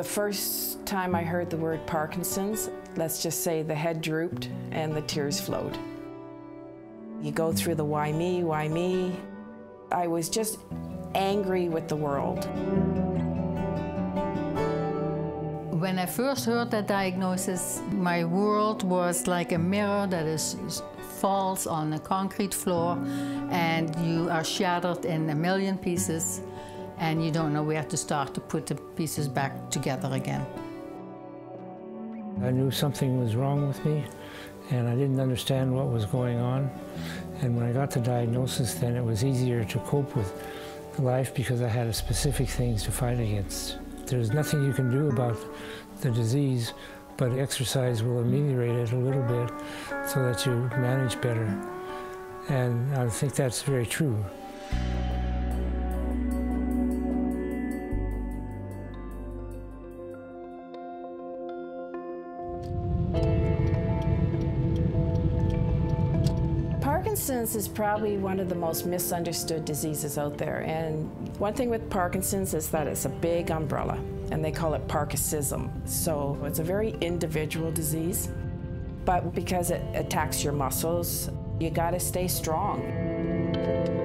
The first time I heard the word Parkinson's, let's just say the head drooped and the tears flowed. You go through the why me, why me. I was just angry with the world. When I first heard that diagnosis, my world was like a mirror that is falls on a concrete floor and you are shattered in a million pieces and you don't know where to start to put the pieces back together again. I knew something was wrong with me and I didn't understand what was going on. And when I got the diagnosis, then it was easier to cope with life because I had specific things to fight against. There's nothing you can do about the disease, but exercise will ameliorate it a little bit so that you manage better. And I think that's very true. Parkinson's is probably one of the most misunderstood diseases out there. And one thing with Parkinson's is that it's a big umbrella, and they call it Parkinsonism. So it's a very individual disease. But because it attacks your muscles, you got to stay strong.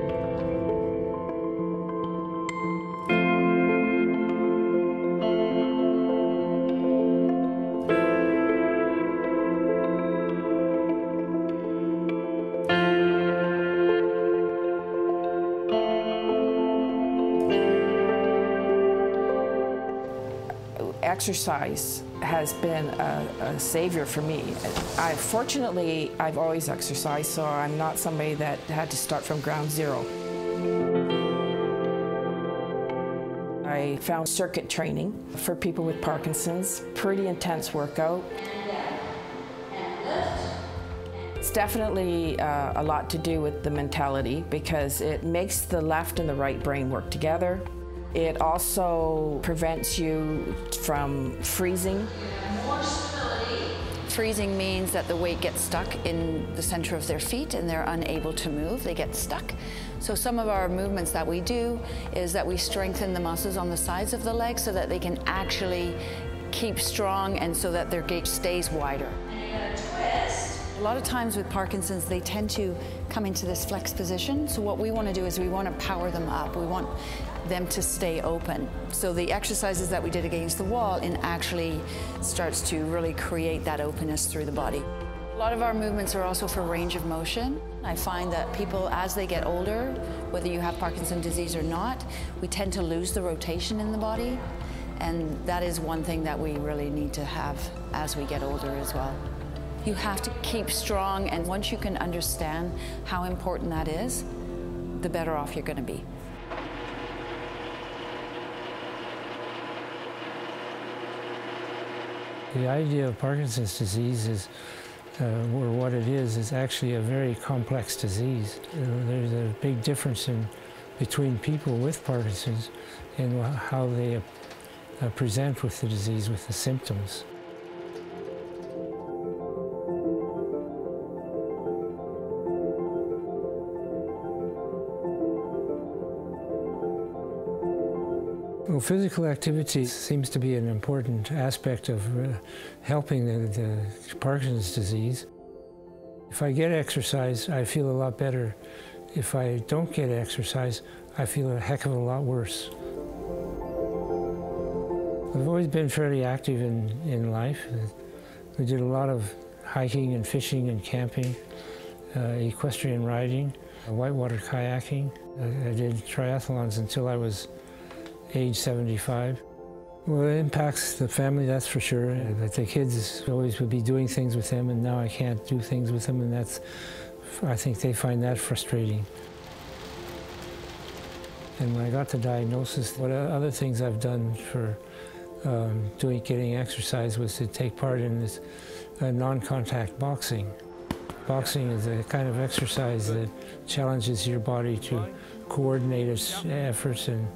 Exercise has been a, a, savior for me. I fortunately I've always exercised, so I'm not somebody that had to start from ground zero. I found circuit training for people with Parkinson's, pretty intense workout. It's definitely uh, a lot to do with the mentality because it makes the left and the right brain work together. It also prevents you from freezing. Freezing means that the weight gets stuck in the center of their feet and they're unable to move. They get stuck. So some of our movements that we do is that we strengthen the muscles on the sides of the legs so that they can actually keep strong and so that their gait stays wider. A lot of times with Parkinson's, they tend to come into this flex position. So what we want to do is we want to power them up. We want them to stay open. So the exercises that we did against the wall in actually starts to really create that openness through the body. A lot of our movements are also for range of motion. I find that people, as they get older, whether you have Parkinson's disease or not, we tend to lose the rotation in the body. And that is one thing that we really need to have as we get older as well. You have to keep strong, and once you can understand how important that is, the better off you're going to be. The idea of Parkinson's disease is, uh, or what it is, is actually a very complex disease. there's a big difference in between people with Parkinson's and how they uh, present with the disease, with the symptoms. Well, physical activity seems to be an important aspect of uh, helping the, the, Parkinson's disease. If I get exercise, I feel a lot better. If I don't get exercise, I feel a heck of a lot worse. I've always been fairly active in, in life. We did a lot of hiking and fishing and camping, uh, equestrian riding, whitewater kayaking. I, I did triathlons until I was age 75. Well, it impacts the family, that's for sure. That the kids always would be doing things with them, and now I can't do things with them, and that's, I think they find that frustrating. And when I got the diagnosis, what other things I've done for um, doing getting exercise was to take part in this uh, non-contact boxing. Boxing is a kind of exercise that challenges your body to coordinate its efforts and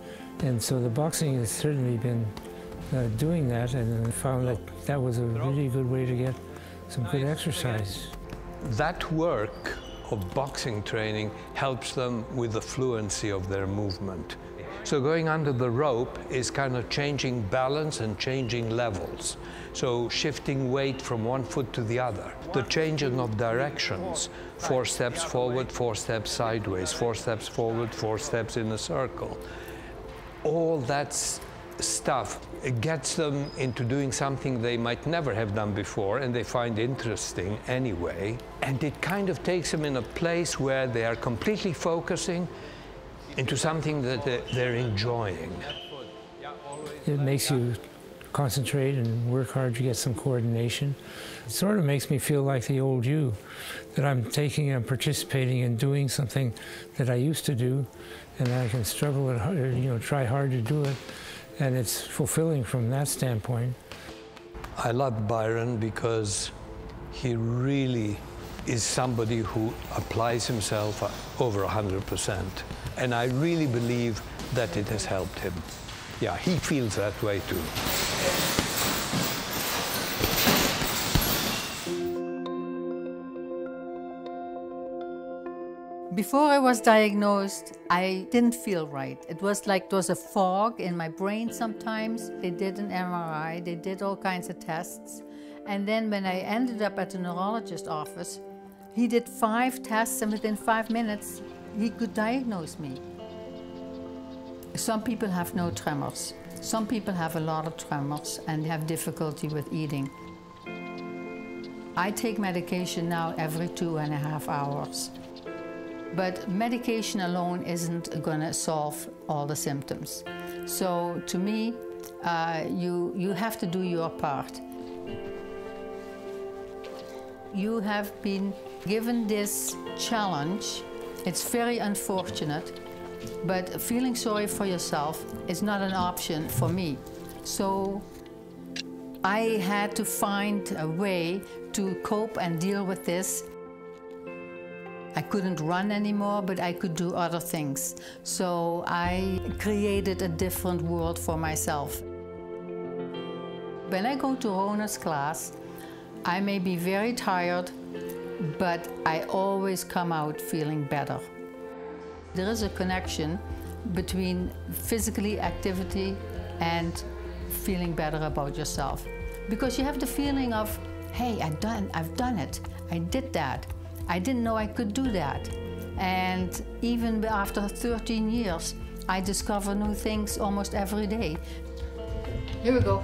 and so the boxing has certainly been uh, doing that and I found that that was a really good way to get some good exercise. That work of boxing training helps them with the fluency of their movement. So going under the rope is kind of changing balance and changing levels. So shifting weight from one foot to the other. The changing of directions. Four steps forward, four steps sideways, four steps forward, four steps in a circle. All that stuff gets them into doing something they might never have done before and they find interesting anyway. And it kind of takes them in a place where they are completely focusing into something that they're enjoying. It makes you concentrate and work hard to get some coordination. It sort of makes me feel like the old you, that I'm taking and participating in doing something that I used to do, and I can struggle and you know try hard to do it, and it's fulfilling from that standpoint. I love Byron because he really is somebody who applies himself over 100%. And I really believe that it has helped him. Yeah, he feels that way too. Before I was diagnosed, I didn't feel right. It was like there was a fog in my brain sometimes. They did an MRI, they did all kinds of tests. And then when I ended up at the neurologist office, he did five tests and within five minutes, he could diagnose me. Some people have no tremors. Some people have a lot of tremors and have difficulty with eating. I take medication now every two and a half hours. But medication alone isn't going to solve all the symptoms. So to me, uh, you, you have to do your part. You have been given this challenge. It's very unfortunate, but feeling sorry for yourself is not an option for me. So I had to find a way to cope and deal with this I couldn't run anymore, but I could do other things. So I created a different world for myself. When I go to Rona's class, I may be very tired, but I always come out feeling better. There is a connection between physically activity and feeling better about yourself. Because you have the feeling of, hey, I've done, I've done it, I did that. I didn't know I could do that. And even after 13 years, I discover new things almost every day. Here we go.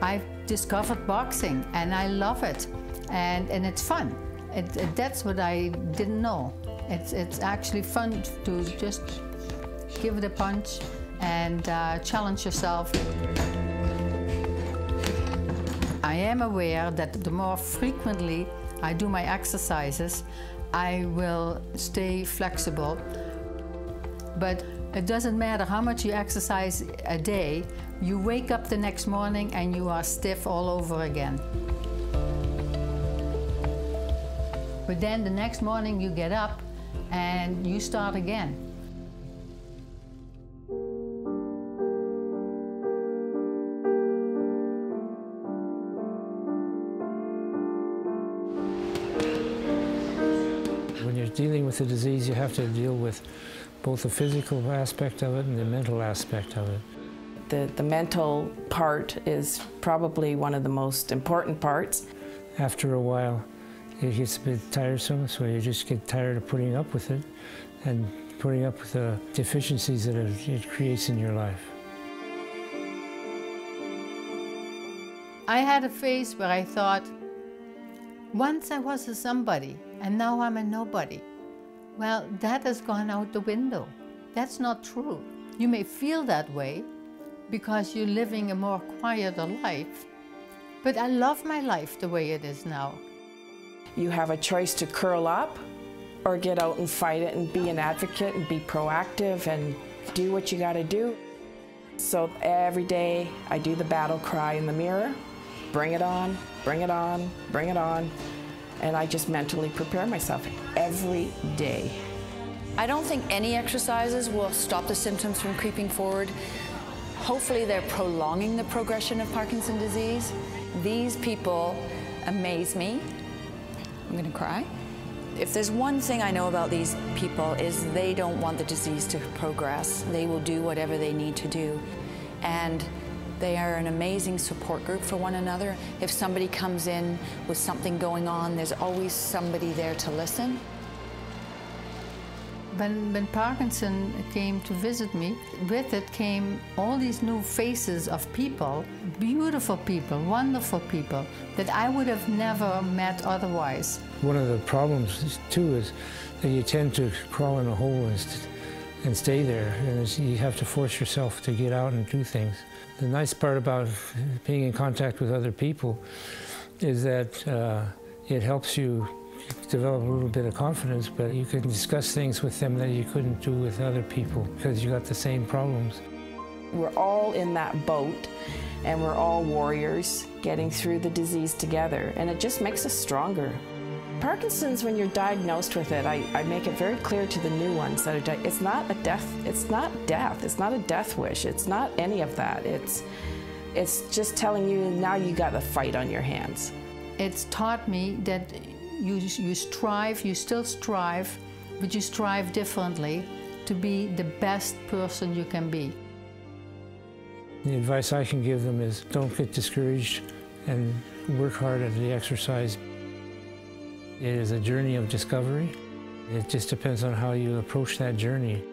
I've discovered boxing and I love it. And, and it's fun. It, it, that's what I didn't know. It's, it's actually fun to just give it a punch and uh, challenge yourself. I am aware that the more frequently I do my exercises, I will stay flexible. But it doesn't matter how much you exercise a day, you wake up the next morning and you are stiff all over again. But then the next morning you get up and you start again. Dealing with a disease, you have to deal with both the physical aspect of it and the mental aspect of it. The, the mental part is probably one of the most important parts. After a while, it gets a bit tiresome, so you just get tired of putting up with it and putting up with the deficiencies that it creates in your life. I had a phase where I thought, once I was a somebody, and now I'm a nobody. Well, that has gone out the window. That's not true. You may feel that way because you're living a more quieter life, but I love my life the way it is now. You have a choice to curl up or get out and fight it and be an advocate and be proactive and do what you got to do. So every day I do the battle cry in the mirror bring it on, bring it on, bring it on and I just mentally prepare myself every day. I don't think any exercises will stop the symptoms from creeping forward. Hopefully they're prolonging the progression of Parkinson's disease. These people amaze me. I'm gonna cry. If there's one thing I know about these people is they don't want the disease to progress. They will do whatever they need to do. And they are an amazing support group for one another. If somebody comes in with something going on, there's always somebody there to listen. When, when Parkinson came to visit me, with it came all these new faces of people, beautiful people, wonderful people, that I would have never met otherwise. One of the problems, too, is that you tend to crawl in a hole and, st and stay there, and you have to force yourself to get out and do things. The nice part about being in contact with other people is that uh, it helps you develop a little bit of confidence, but you can discuss things with them that you couldn't do with other people because you got the same problems. We're all in that boat and we're all warriors getting through the disease together, and it just makes us stronger. Parkinson's, when you're diagnosed with it, I, I make it very clear to the new ones that are it's not a death. It's not death. It's not a death wish. It's not any of that. It's it's just telling you now you got a fight on your hands. It's taught me that you, you strive, you still strive, but you strive differently to be the best person you can be. The advice I can give them is don't get discouraged and work hard at the exercise. It is a journey of discovery. It just depends on how you approach that journey.